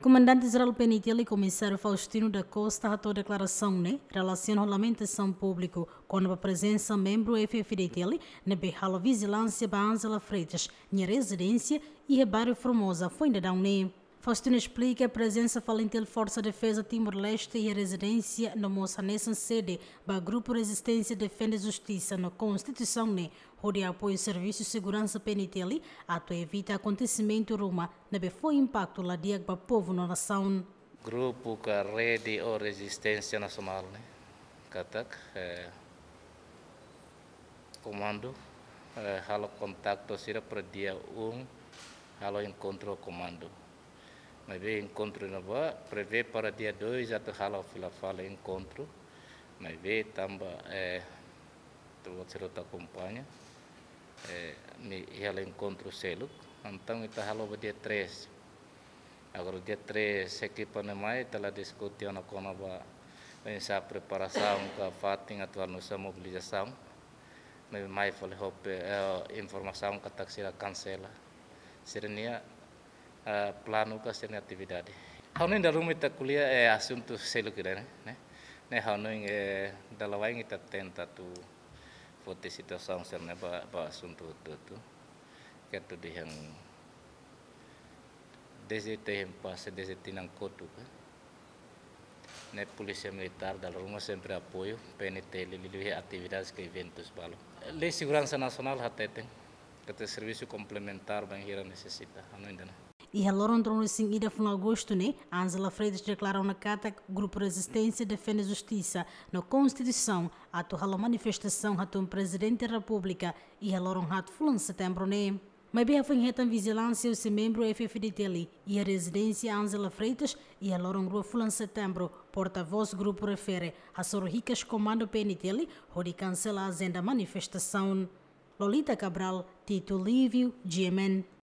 Comandante-Geral PNTL e Comissário Faustino da Costa a declaração né, relação à lamentação público com a presença membro FFDTL na Berrala Vigilância Banzela Freitas, minha residência e Rebário Formosa foi ainda né. Faustino explica a presença falentel Força Defesa Timor-Leste e a residência na moça nessa sede do Grupo Resistência Defende Justiça na Constituição né, onde apoio Serviço de Segurança PNTL, ato evita acontecimento Roma, na foi impacto lá dia para povo na nação. Grupo que rede ou resistência nacional, né? Katak, é, comando, é, halo contato sira para dia 1, um, halo encontro comando. Mas vê encontro na boa, prevê para dia 2 até halo fila fala encontro. Mas vê também, é, tu você acompanha. Eh, ni ela encontro selo. Então kita halo dia 3 agora dia 3 equipa ne mai telah diskusi ana kono ba essa preparação ka fating atual nossa mobilização. Me mai fole hope eh, informação ka taksira cancela. Serenia plano ka serenia atividade Hau da rumah kita kuliah eh asunto selo kira ne ne ne hau eh dalawai kita tenta tu foto situação ser né para para assunto é tudo yang desde tempo passa desde tinang kotu né polícia militar da sempre apoio PNT lili atividades que eventos balo lei segurança nacional até tem que serviço complementar bem hira necessita ainda não e haloron trono sing ida fun agosto ne? Angela Freitas declarou na carta que o grupo Resistência defende justiça na Constituição halo manifestação hatum presidente da República e haloron hat fulan setembro ne? Mas bem foi reta vigilância o membro FFDTL e a residência Angela Freitas e a Loron Rua Fulan Setembro, porta-voz grupo refere. A Sorricas Comando PNTL, onde cancela a agenda manifestação. Lolita Cabral, Tito Lívio, GMN.